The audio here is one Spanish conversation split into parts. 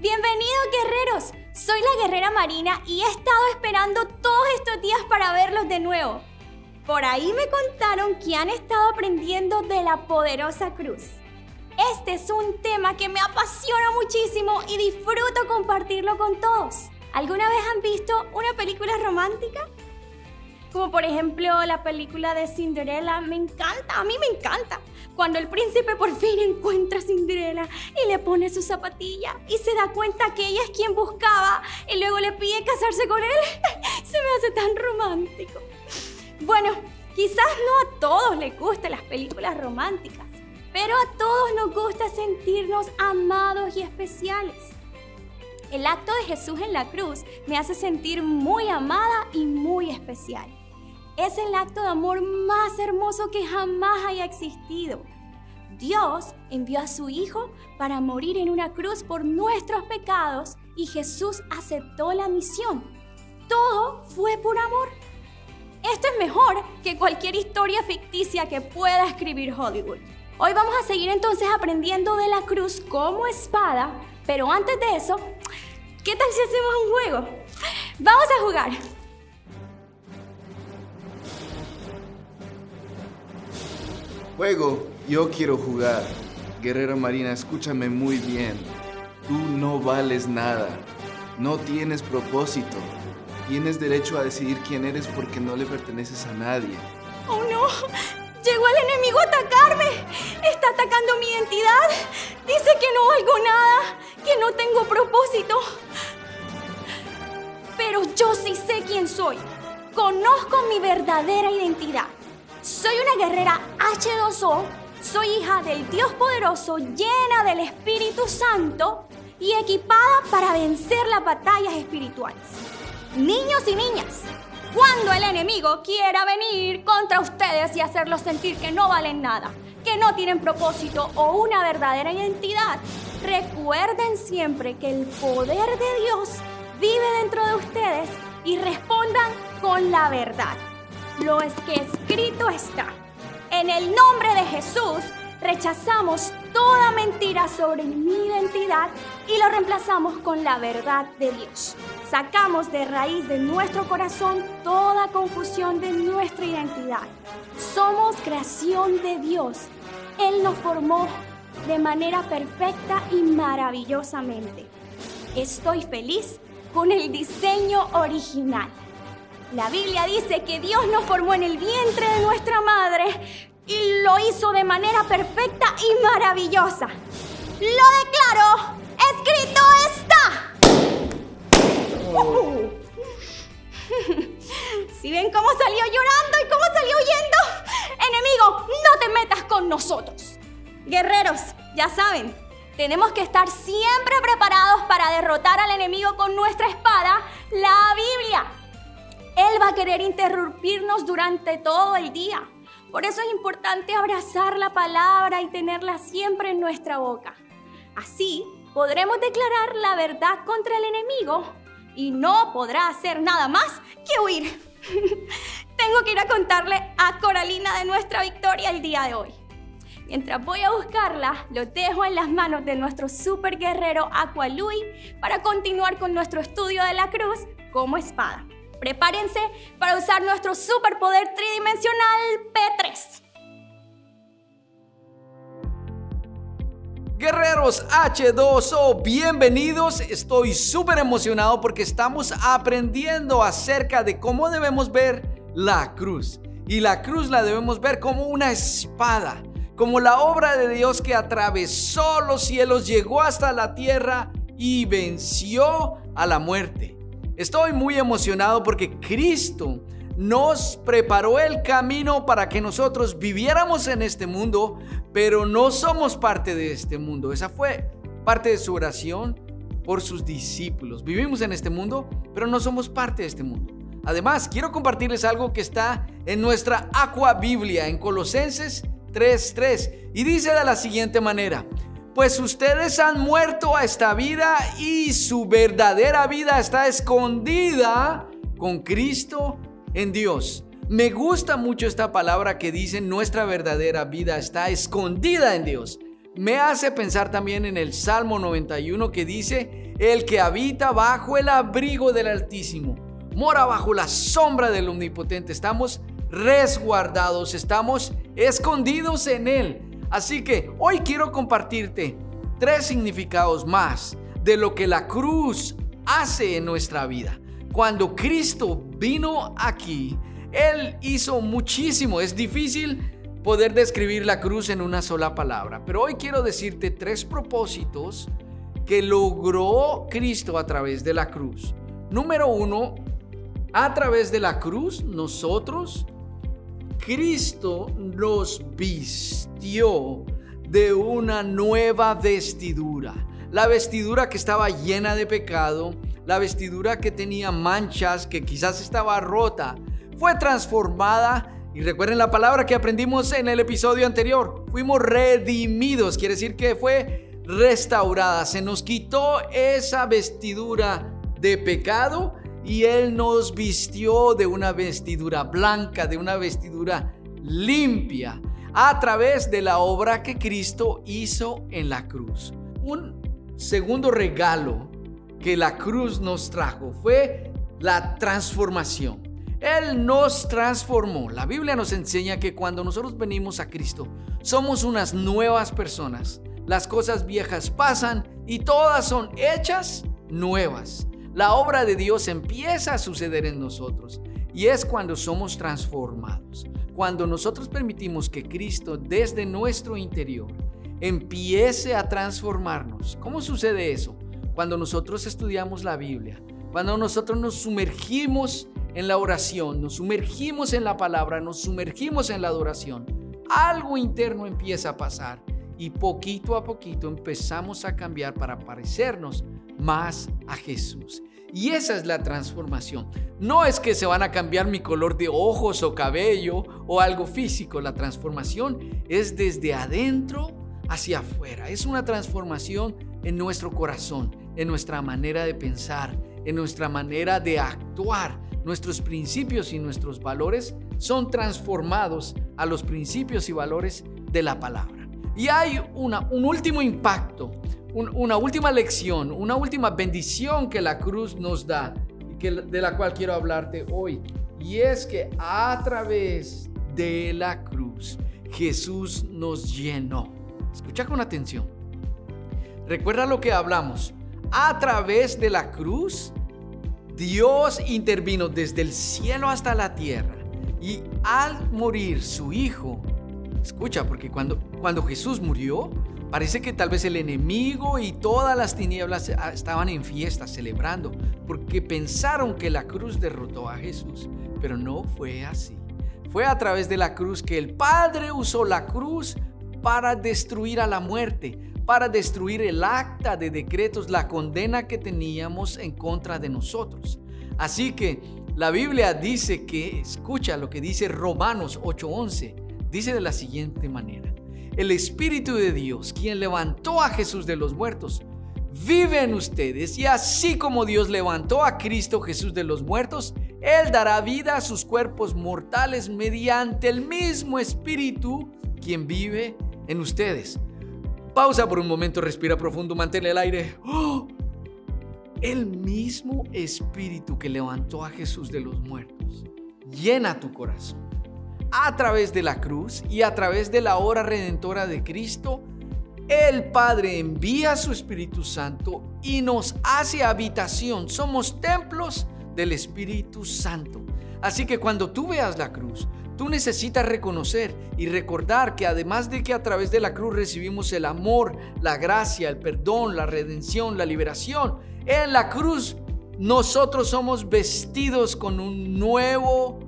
Bienvenidos guerreros, soy la guerrera Marina y he estado esperando todos estos días para verlos de nuevo. Por ahí me contaron que han estado aprendiendo de la poderosa cruz. Este es un tema que me apasiona muchísimo y disfruto compartirlo con todos. ¿Alguna vez han visto una película romántica? Como por ejemplo la película de Cinderella, me encanta, a mí me encanta. Cuando el príncipe por fin encuentra a Cinderella y le pone su zapatilla y se da cuenta que ella es quien buscaba y luego le pide casarse con él, se me hace tan romántico. Bueno, quizás no a todos les gusten las películas románticas, pero a todos nos gusta sentirnos amados y especiales. El acto de Jesús en la cruz me hace sentir muy amada y muy especial. Es el acto de amor más hermoso que jamás haya existido. Dios envió a su Hijo para morir en una cruz por nuestros pecados y Jesús aceptó la misión. Todo fue por amor. Esto es mejor que cualquier historia ficticia que pueda escribir Hollywood. Hoy vamos a seguir entonces aprendiendo de la cruz como espada, pero antes de eso, ¿qué tal si hacemos un juego? Vamos a jugar. Juego, yo quiero jugar. Guerrera Marina, escúchame muy bien. Tú no vales nada. No tienes propósito. Tienes derecho a decidir quién eres porque no le perteneces a nadie. ¡Oh no! Llegó el enemigo a atacarme. Está atacando mi identidad. Dice que no valgo nada, que no tengo propósito. Pero yo sí sé quién soy. Conozco mi verdadera identidad. Soy una guerrera H2O. Soy hija del Dios poderoso, llena del Espíritu Santo y equipada para vencer las batallas espirituales. Niños y niñas, cuando el enemigo quiera venir contra ustedes y hacerlos sentir que no valen nada, que no tienen propósito o una verdadera identidad, recuerden siempre que el poder de Dios vive dentro de ustedes y respondan con la verdad. Lo es que escrito está. En el nombre de Jesús rechazamos toda mentira sobre mi identidad y lo reemplazamos con la verdad de Dios. Sacamos de raíz de nuestro corazón toda confusión de nuestra identidad. Somos creación de Dios. Él nos formó de manera perfecta y maravillosamente. Estoy feliz con el diseño original. La Biblia dice que Dios nos formó en el vientre de nuestra madre y lo hizo de manera perfecta y maravillosa. Lo declaro, escrito está. Si ven cómo salió llorando y cómo salió huyendo, enemigo, no te metas con nosotros. Guerreros, ya saben, tenemos que estar siempre preparados para derrotar al enemigo con nuestra espada, la Biblia. Él va a querer interrumpirnos durante todo el día. Por eso es importante abrazar la palabra y tenerla siempre en nuestra boca. Así podremos declarar la verdad contra el enemigo y no podrá hacer nada más que huir. Tengo que ir a contarle a Coralina de nuestra victoria el día de hoy. Mientras voy a buscarla, lo dejo en las manos de nuestro super guerrero Aqualui para continuar con nuestro estudio de la cruz como espada. Prepárense para usar nuestro superpoder tridimensional P3. Guerreros H2O, bienvenidos. Estoy súper emocionado porque estamos aprendiendo acerca de cómo debemos ver la cruz. Y la cruz la debemos ver como una espada, como la obra de Dios que atravesó los cielos, llegó hasta la tierra y venció a la muerte. Estoy muy emocionado porque Cristo nos preparó el camino para que nosotros viviéramos en este mundo, pero no somos parte de este mundo. Esa fue parte de su oración por sus discípulos. Vivimos en este mundo, pero no somos parte de este mundo. Además, quiero compartirles algo que está en nuestra Aqua Biblia, en Colosenses 3.3, y dice de la siguiente manera, pues ustedes han muerto a esta vida y su verdadera vida está escondida con Cristo en Dios. Me gusta mucho esta palabra que dice nuestra verdadera vida está escondida en Dios. Me hace pensar también en el Salmo 91 que dice, el que habita bajo el abrigo del Altísimo, mora bajo la sombra del Omnipotente. Estamos resguardados, estamos escondidos en Él. Así que hoy quiero compartirte tres significados más de lo que la cruz hace en nuestra vida. Cuando Cristo vino aquí, Él hizo muchísimo. Es difícil poder describir la cruz en una sola palabra, pero hoy quiero decirte tres propósitos que logró Cristo a través de la cruz. Número uno, a través de la cruz nosotros, Cristo nos vistió de una nueva vestidura. La vestidura que estaba llena de pecado, la vestidura que tenía manchas, que quizás estaba rota, fue transformada. Y recuerden la palabra que aprendimos en el episodio anterior. Fuimos redimidos, quiere decir que fue restaurada. Se nos quitó esa vestidura de pecado y Él nos vistió de una vestidura blanca, de una vestidura limpia, a través de la obra que Cristo hizo en la cruz. Un segundo regalo que la cruz nos trajo fue la transformación. Él nos transformó. La Biblia nos enseña que cuando nosotros venimos a Cristo, somos unas nuevas personas. Las cosas viejas pasan y todas son hechas nuevas. La obra de Dios empieza a suceder en nosotros y es cuando somos transformados. Cuando nosotros permitimos que Cristo desde nuestro interior empiece a transformarnos. ¿Cómo sucede eso? cuando nosotros estudiamos la Biblia, cuando nosotros nos sumergimos en la oración, nos sumergimos en la palabra, nos sumergimos en la adoración, algo interno empieza a pasar y poquito a poquito empezamos a cambiar para parecernos más a Jesús. Y esa es la transformación. No es que se van a cambiar mi color de ojos o cabello o algo físico. La transformación es desde adentro hacia afuera. Es una transformación en nuestro corazón en nuestra manera de pensar, en nuestra manera de actuar. Nuestros principios y nuestros valores son transformados a los principios y valores de la palabra. Y hay una, un último impacto, una última lección, una última bendición que la cruz nos da que, de la cual quiero hablarte hoy. Y es que a través de la cruz Jesús nos llenó. Escucha con atención. Recuerda lo que hablamos a través de la cruz, Dios intervino desde el cielo hasta la tierra. Y al morir su hijo, escucha, porque cuando, cuando Jesús murió, parece que tal vez el enemigo y todas las tinieblas estaban en fiesta celebrando, porque pensaron que la cruz derrotó a Jesús. Pero no fue así. Fue a través de la cruz que el Padre usó la cruz para destruir a la muerte, para destruir el acta de decretos, la condena que teníamos en contra de nosotros. Así que la Biblia dice que, escucha lo que dice Romanos 8:11, dice de la siguiente manera, el Espíritu de Dios, quien levantó a Jesús de los muertos, vive en ustedes y así como Dios levantó a Cristo Jesús de los muertos, Él dará vida a sus cuerpos mortales mediante el mismo Espíritu quien vive en ustedes. Pausa por un momento, respira profundo, mantén el aire. ¡Oh! El mismo espíritu que levantó a Jesús de los muertos llena tu corazón. A través de la cruz y a través de la hora redentora de Cristo, el Padre envía su Espíritu Santo y nos hace habitación. Somos templos del Espíritu Santo. Así que cuando tú veas la cruz, Tú necesitas reconocer y recordar que además de que a través de la cruz recibimos el amor, la gracia, el perdón, la redención, la liberación, en la cruz nosotros somos vestidos con un nuevo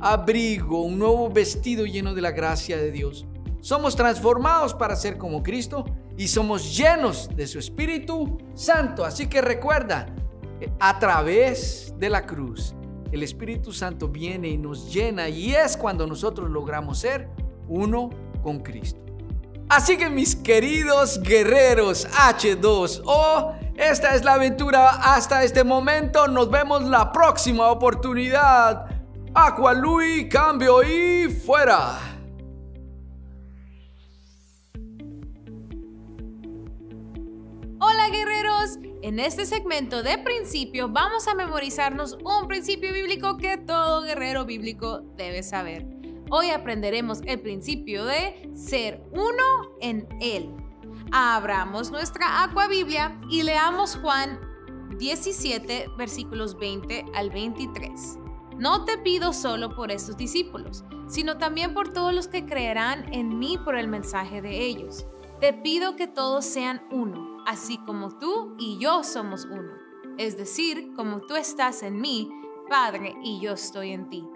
abrigo, un nuevo vestido lleno de la gracia de Dios. Somos transformados para ser como Cristo y somos llenos de su Espíritu Santo. Así que recuerda, a través de la cruz el Espíritu Santo viene y nos llena y es cuando nosotros logramos ser uno con Cristo. Así que mis queridos guerreros H2O, esta es la aventura hasta este momento. Nos vemos la próxima oportunidad. Aqualui, cambio y fuera. Hola guerreros, En este segmento de principio vamos a memorizarnos un principio bíblico que todo guerrero bíblico debe saber. Hoy aprenderemos el principio de ser uno en Él. Abramos nuestra Aqua Biblia y leamos Juan 17, versículos 20 al 23. No te pido solo por estos discípulos, sino también por todos los que creerán en mí por el mensaje de ellos. Te pido que todos sean uno, así como tú y yo somos uno. Es decir, como tú estás en mí, Padre, y yo estoy en ti.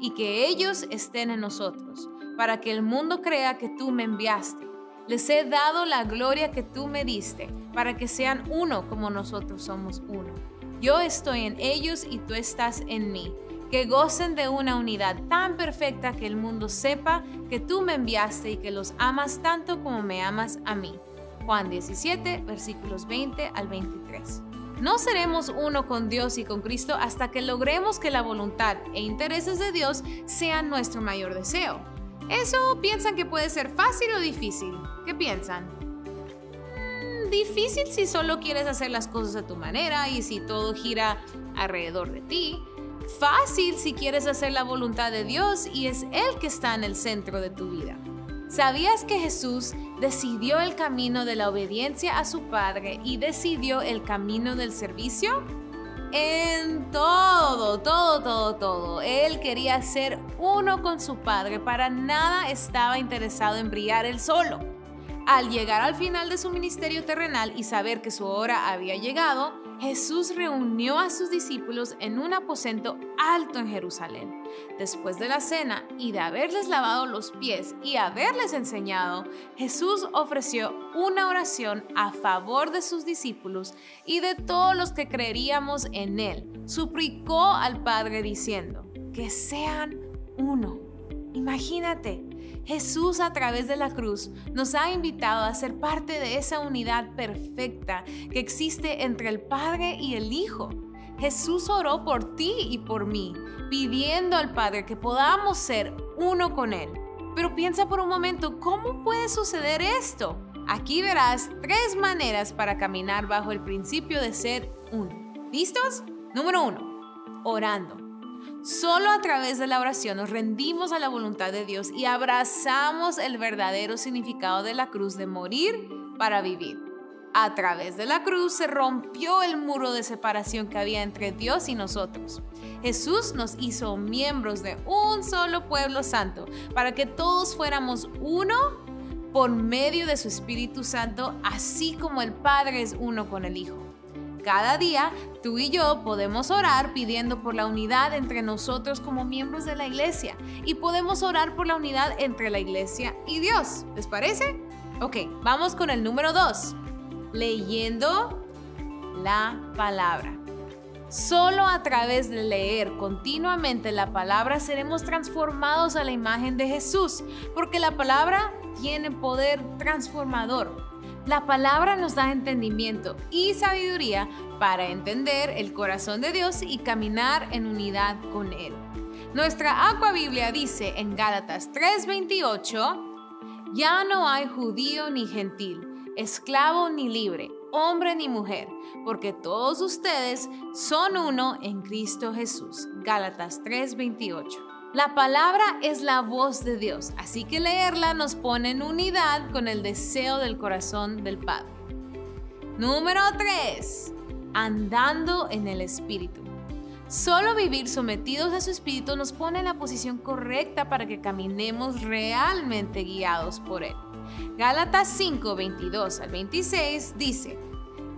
Y que ellos estén en nosotros, para que el mundo crea que tú me enviaste. Les he dado la gloria que tú me diste, para que sean uno como nosotros somos uno. Yo estoy en ellos y tú estás en mí que gocen de una unidad tan perfecta que el mundo sepa que tú me enviaste y que los amas tanto como me amas a mí. Juan 17, versículos 20 al 23. No seremos uno con Dios y con Cristo hasta que logremos que la voluntad e intereses de Dios sean nuestro mayor deseo. ¿Eso piensan que puede ser fácil o difícil? ¿Qué piensan? Mm, difícil si solo quieres hacer las cosas a tu manera y si todo gira alrededor de ti fácil si quieres hacer la voluntad de Dios y es Él que está en el centro de tu vida. ¿Sabías que Jesús decidió el camino de la obediencia a su Padre y decidió el camino del servicio? En todo, todo, todo, todo. Él quería ser uno con su Padre. Para nada estaba interesado en brillar él solo. Al llegar al final de su ministerio terrenal y saber que su hora había llegado, Jesús reunió a sus discípulos en un aposento alto en Jerusalén. Después de la cena y de haberles lavado los pies y haberles enseñado, Jesús ofreció una oración a favor de sus discípulos y de todos los que creeríamos en Él. Suplicó al Padre diciendo, que sean uno. Imagínate, Jesús a través de la cruz nos ha invitado a ser parte de esa unidad perfecta que existe entre el Padre y el Hijo. Jesús oró por ti y por mí, pidiendo al Padre que podamos ser uno con Él. Pero piensa por un momento, ¿cómo puede suceder esto? Aquí verás tres maneras para caminar bajo el principio de ser uno. ¿Listos? Número uno, orando. Solo a través de la oración nos rendimos a la voluntad de Dios y abrazamos el verdadero significado de la cruz de morir para vivir. A través de la cruz se rompió el muro de separación que había entre Dios y nosotros. Jesús nos hizo miembros de un solo pueblo santo para que todos fuéramos uno por medio de su Espíritu Santo, así como el Padre es uno con el Hijo. Cada día tú y yo podemos orar pidiendo por la unidad entre nosotros como miembros de la iglesia y podemos orar por la unidad entre la iglesia y Dios. ¿Les parece? Ok, vamos con el número dos. Leyendo la palabra. Solo a través de leer continuamente la palabra seremos transformados a la imagen de Jesús, porque la palabra tiene poder transformador. La palabra nos da entendimiento y sabiduría para entender el corazón de Dios y caminar en unidad con Él. Nuestra Aqua Biblia dice en Gálatas 3:28, ya no hay judío ni gentil, esclavo ni libre, hombre ni mujer, porque todos ustedes son uno en Cristo Jesús. Gálatas 3:28. La palabra es la voz de Dios, así que leerla nos pone en unidad con el deseo del corazón del Padre. Número 3. Andando en el Espíritu. Solo vivir sometidos a su Espíritu nos pone en la posición correcta para que caminemos realmente guiados por Él. Gálatas 5, 22 al 26 dice,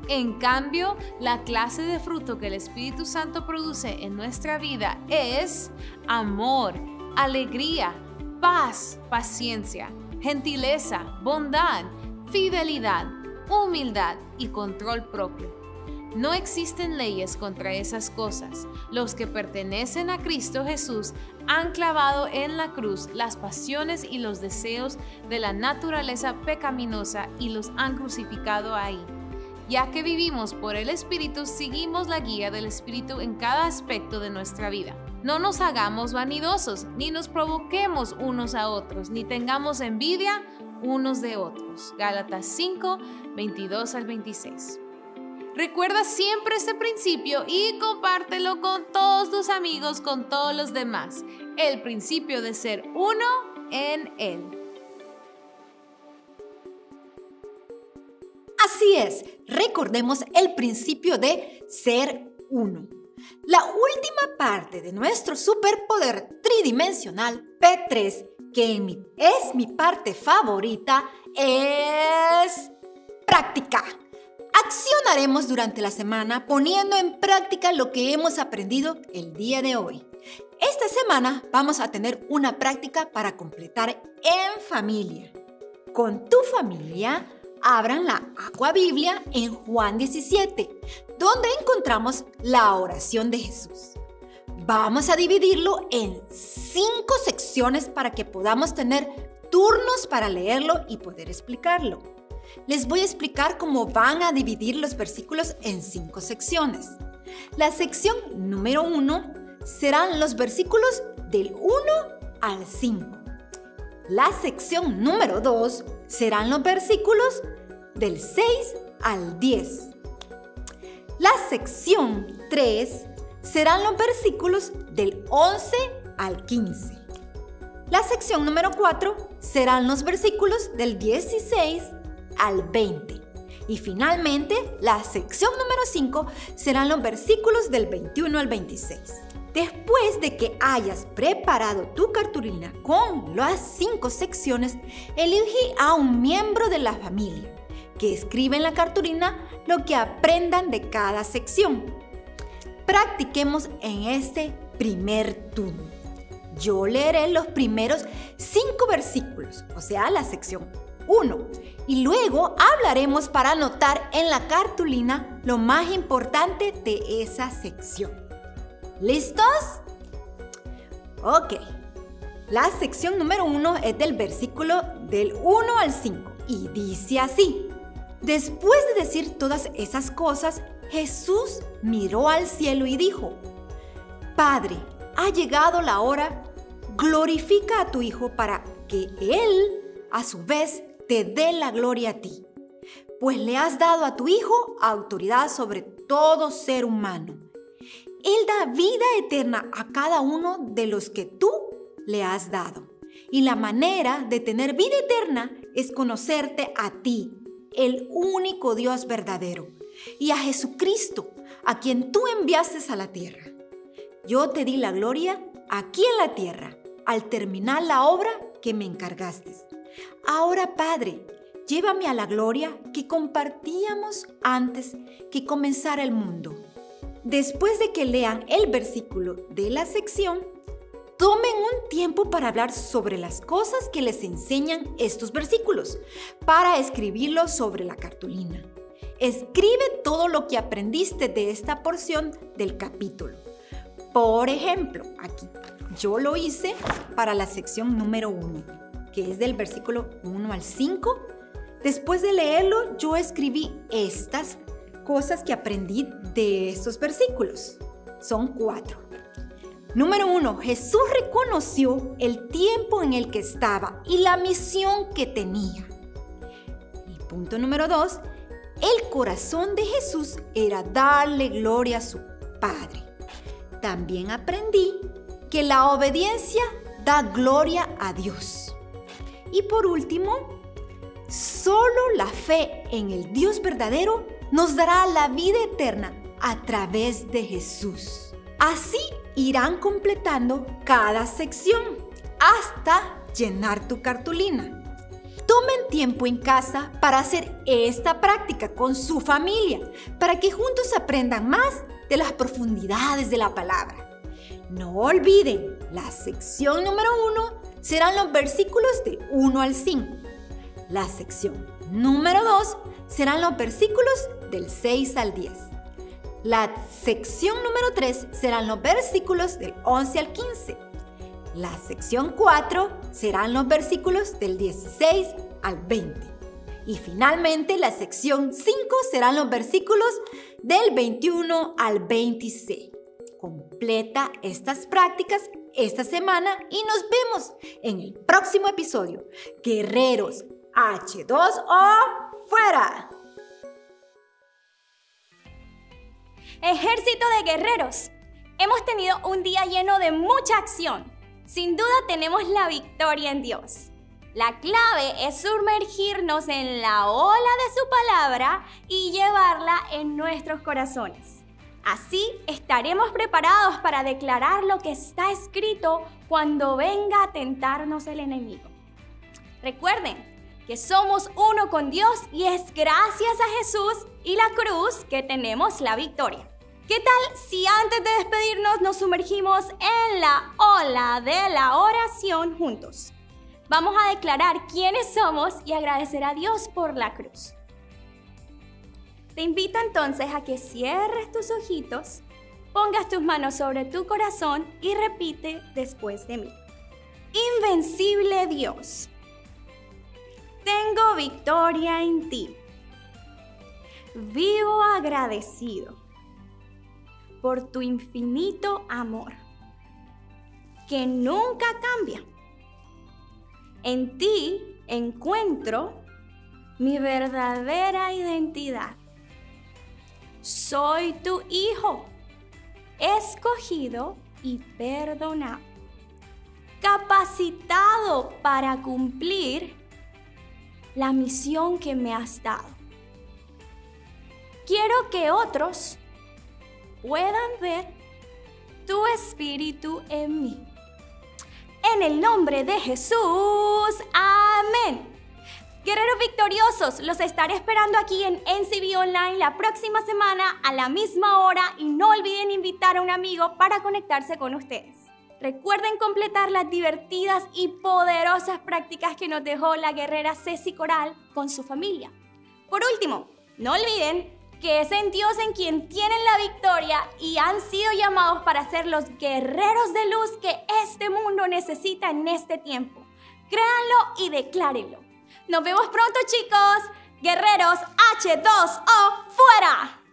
en cambio, la clase de fruto que el Espíritu Santo produce en nuestra vida es amor, alegría, paz, paciencia, gentileza, bondad, fidelidad, humildad y control propio. No existen leyes contra esas cosas. Los que pertenecen a Cristo Jesús han clavado en la cruz las pasiones y los deseos de la naturaleza pecaminosa y los han crucificado ahí. Ya que vivimos por el Espíritu, seguimos la guía del Espíritu en cada aspecto de nuestra vida. No nos hagamos vanidosos, ni nos provoquemos unos a otros, ni tengamos envidia unos de otros. Gálatas 5, 22 al 26. Recuerda siempre este principio y compártelo con todos tus amigos, con todos los demás. El principio de ser uno en Él. Así es, recordemos el principio de ser uno. La última parte de nuestro superpoder tridimensional P3, que es mi parte favorita, es práctica. Accionaremos durante la semana poniendo en práctica lo que hemos aprendido el día de hoy. Esta semana vamos a tener una práctica para completar en familia. Con tu familia, abran la Agua Biblia en Juan 17, donde encontramos la oración de Jesús. Vamos a dividirlo en cinco secciones para que podamos tener turnos para leerlo y poder explicarlo. Les voy a explicar cómo van a dividir los versículos en cinco secciones. La sección número uno serán los versículos del 1 al 5. La sección número 2 serán los versículos del 6 al 10. La sección 3 serán los versículos del 11 al 15. La sección número 4 serán los versículos del 16 al 20. Y finalmente, la sección número 5 serán los versículos del 21 al 26. Después de que hayas preparado tu cartulina con las cinco secciones, elige a un miembro de la familia que escribe en la cartulina lo que aprendan de cada sección. Practiquemos en este primer turno. Yo leeré los primeros cinco versículos, o sea, la sección 1, y luego hablaremos para anotar en la cartulina lo más importante de esa sección. ¿Listos? Ok. La sección número 1 es del versículo del 1 al 5 y dice así. Después de decir todas esas cosas, Jesús miró al cielo y dijo, Padre, ha llegado la hora, glorifica a tu Hijo para que Él, a su vez, te dé la gloria a ti, pues le has dado a tu Hijo autoridad sobre todo ser humano él da vida eterna a cada uno de los que tú le has dado. Y la manera de tener vida eterna es conocerte a ti, el único Dios verdadero, y a Jesucristo, a quien tú enviaste a la tierra. Yo te di la gloria aquí en la tierra, al terminar la obra que me encargaste. Ahora, Padre, llévame a la gloria que compartíamos antes que comenzara el mundo. Después de que lean el versículo de la sección, tomen un tiempo para hablar sobre las cosas que les enseñan estos versículos, para escribirlo sobre la cartulina. Escribe todo lo que aprendiste de esta porción del capítulo. Por ejemplo, aquí yo lo hice para la sección número 1, que es del versículo 1 al 5. Después de leerlo, yo escribí estas cosas que aprendí de estos versículos. Son cuatro. Número uno, Jesús reconoció el tiempo en el que estaba y la misión que tenía. Y punto número dos, el corazón de Jesús era darle gloria a su Padre. También aprendí que la obediencia da gloria a Dios. Y por último, solo la fe en el Dios verdadero nos dará la vida eterna a través de Jesús. Así irán completando cada sección hasta llenar tu cartulina. Tomen tiempo en casa para hacer esta práctica con su familia, para que juntos aprendan más de las profundidades de la palabra. No olviden, la sección número uno serán los versículos de 1 al 5. La sección número 2 serán los versículos del 6 al 10. La sección número 3 serán los versículos del 11 al 15. La sección 4 serán los versículos del 16 al 20. Y finalmente la sección 5 serán los versículos del 21 al 26. Completa estas prácticas esta semana y nos vemos en el próximo episodio. Guerreros H2O fuera. Ejército de guerreros, hemos tenido un día lleno de mucha acción. Sin duda tenemos la victoria en Dios. La clave es sumergirnos en la ola de su palabra y llevarla en nuestros corazones. Así estaremos preparados para declarar lo que está escrito cuando venga a tentarnos el enemigo. Recuerden que somos uno con Dios y es gracias a Jesús y la cruz que tenemos la victoria. ¿Qué tal si antes de despedirnos nos sumergimos en la ola de la oración juntos? Vamos a declarar quiénes somos y agradecer a Dios por la cruz. Te invito entonces a que cierres tus ojitos, pongas tus manos sobre tu corazón y repite después de mí. Invencible Dios, tengo victoria en ti. Vivo agradecido por tu infinito amor, que nunca cambia. En ti encuentro mi verdadera identidad soy tu hijo, escogido y perdonado, capacitado para cumplir la misión que me has dado. Quiero que otros puedan ver tu espíritu en mí. En el nombre de Jesús, amén. Guerreros victoriosos, los estaré esperando aquí en NCB Online la próxima semana a la misma hora y no olviden invitar a un amigo para conectarse con ustedes. Recuerden completar las divertidas y poderosas prácticas que nos dejó la guerrera Ceci Coral con su familia. Por último, no olviden que es en Dios en quien tienen la victoria y han sido llamados para ser los guerreros de luz que este mundo necesita en este tiempo. Créanlo y declárenlo. Nos vemos pronto chicos. Guerreros H2O fuera.